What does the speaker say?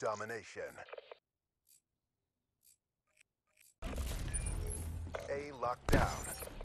Domination. A lockdown.